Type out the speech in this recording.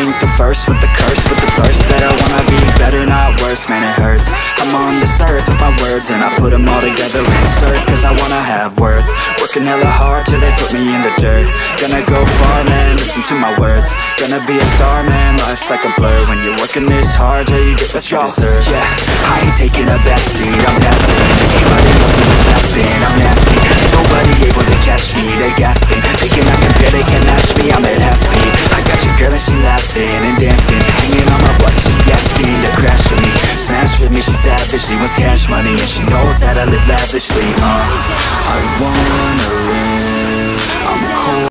ain't the first with the curse With the thirst that I wanna be better, not worse. Man, it hurts. I'm on this earth with my words And I put them all together, insert Cause I wanna have worth. Working hella hard till they put me in the dirt. Gonna go far, man, listen to my words. Gonna be a star, man, life's like a blur. When you're working this hard till you get what you deserve. Yeah, I ain't taking a backseat, I'm passing. My else who's rapping, I'm nasty. Nobody able to catch me, they gas with me, she savage, she wants cash money And she knows that I live lavishly, uh